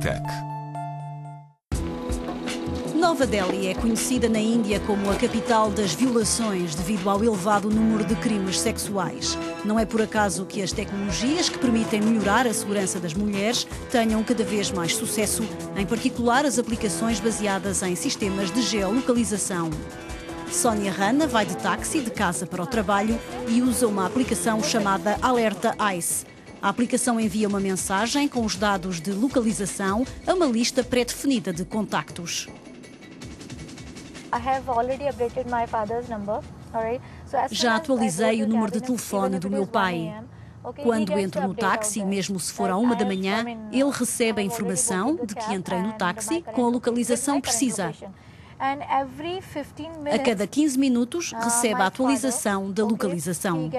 Tech. Nova Delhi é conhecida na Índia como a capital das violações devido ao elevado número de crimes sexuais. Não é por acaso que as tecnologias que permitem melhorar a segurança das mulheres tenham cada vez mais sucesso, em particular as aplicações baseadas em sistemas de geolocalização. Sónia Rana vai de táxi de casa para o trabalho e usa uma aplicação chamada Alerta ICE. A aplicação envia uma mensagem com os dados de localização a uma lista pré-definida de contactos. Já atualizei o número de telefone do meu pai. Quando entro no táxi, mesmo se for à uma da manhã, ele recebe a informação de que entrei no táxi com a localização precisa. A cada 15 minutos, recebe a atualização da localização.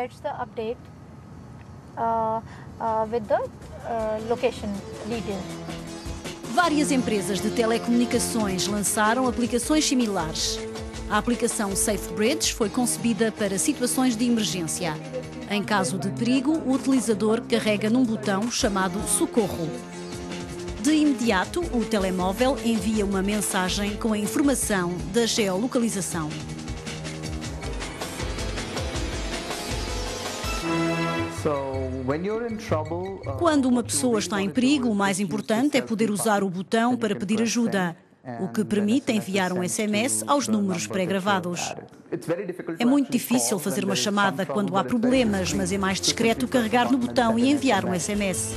Várias empresas de telecomunicações lançaram aplicações similares. A aplicação SafeBridge foi concebida para situações de emergência. Em caso de perigo, o utilizador carrega num botão chamado Socorro. De imediato, o telemóvel envia uma mensagem com a informação da geolocalização. Quando uma pessoa está em perigo, o mais importante é poder usar o botão para pedir ajuda, o que permite enviar um SMS aos números pré-gravados. É muito difícil fazer uma chamada quando há problemas, mas é mais discreto carregar no botão e enviar um SMS.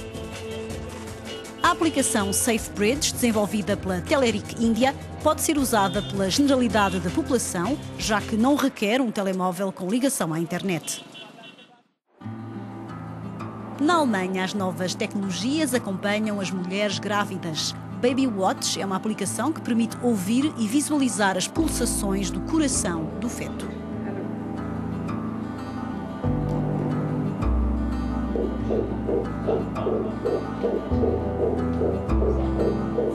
A aplicação SafeBridge, desenvolvida pela Telerik India, pode ser usada pela generalidade da população, já que não requer um telemóvel com ligação à internet. Na Alemanha, as novas tecnologias acompanham as mulheres grávidas. Baby Watch é uma aplicação que permite ouvir e visualizar as pulsações do coração do feto.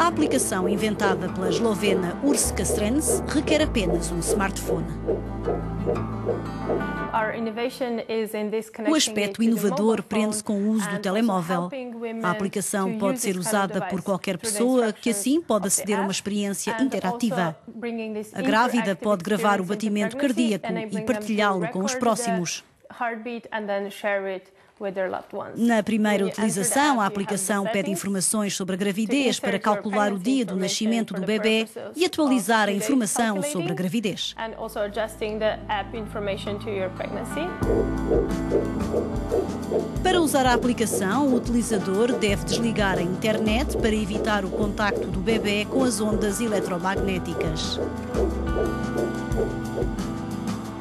Aplicação inventada pela eslovena Urska Strens requer apenas um smartphone. O aspecto inovador prende-se com o uso do telemóvel. A aplicação pode ser usada por qualquer pessoa que assim pode aceder a uma experiência interativa. A grávida pode gravar o batimento cardíaco e partilhá-lo com os próximos. Na primeira utilização, a aplicação pede informações sobre a gravidez para calcular o dia do nascimento do bebê e atualizar a informação sobre a gravidez. Para usar a aplicação, o utilizador deve desligar a internet para evitar o contacto do bebê com as ondas eletromagnéticas.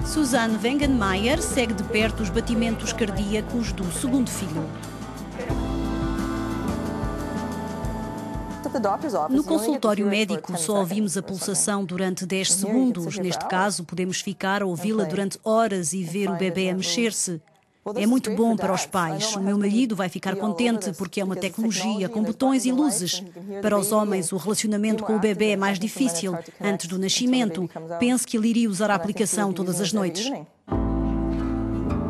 Suzanne Wengenmeier segue de perto os batimentos cardíacos do segundo filho. No consultório médico só ouvimos a pulsação durante 10 segundos. Neste caso, podemos ficar a ouvi-la durante horas e ver o bebê a mexer-se. É muito bom para os pais. O meu marido vai ficar contente porque é uma tecnologia com botões e luzes. Para os homens, o relacionamento com o bebê é mais difícil. Antes do nascimento, penso que ele iria usar a aplicação todas as noites.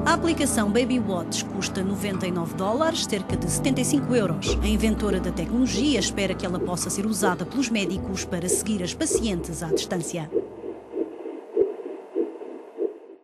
A aplicação Baby Watch custa 99 dólares, cerca de 75 euros. A inventora da tecnologia espera que ela possa ser usada pelos médicos para seguir as pacientes à distância.